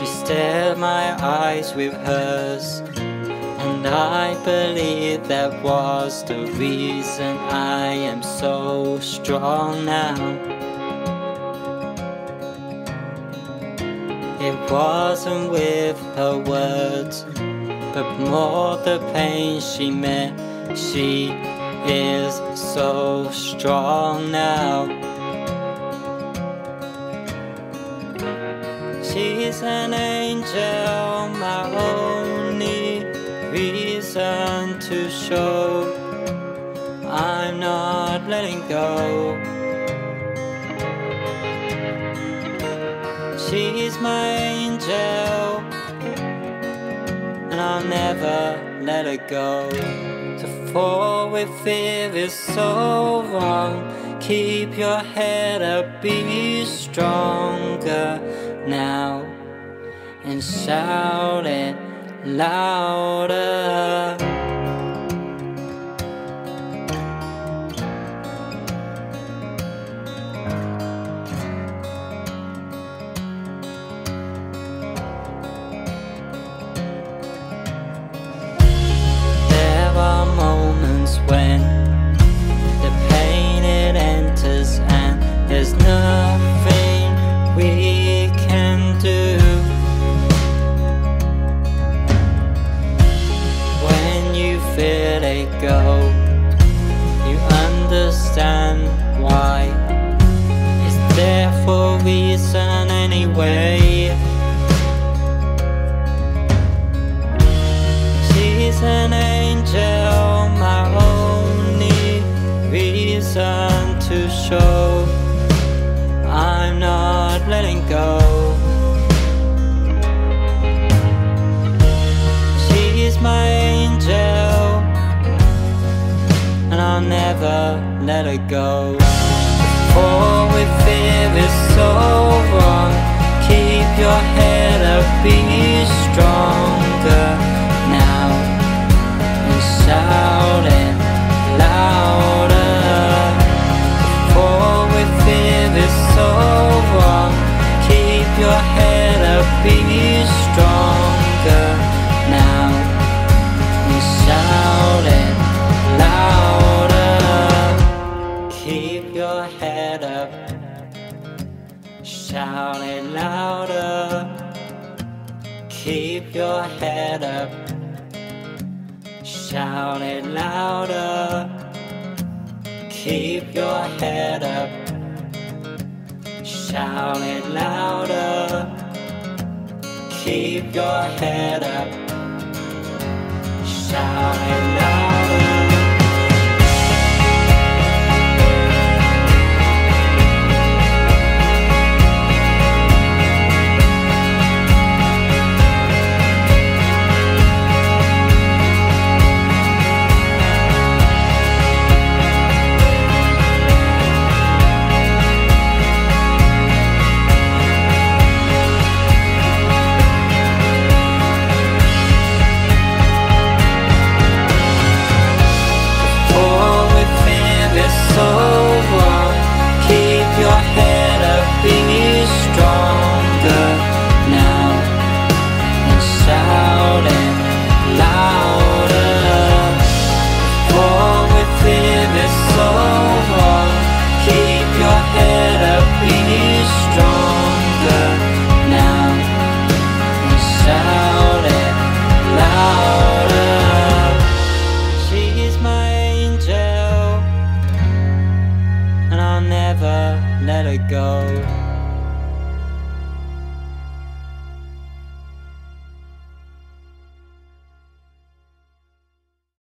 She stared my eyes with hers, and I believe that was the reason I am so strong now. It wasn't with her words, but more the pain she meant. She is so strong now. She's an angel, my only reason to show I'm not letting go. She's my angel, and I'll never let her go. To fall with fear is so wrong. Keep your head up, be stronger now, and shout it louder. Go. You understand why. It's there for reason anyway? She's an angel, my only reason to show I'm not letting go. Let her go Shout it louder. Keep your head up. Shout it louder. Keep your head up. Shout it louder. Keep your head up. Oh. Let go.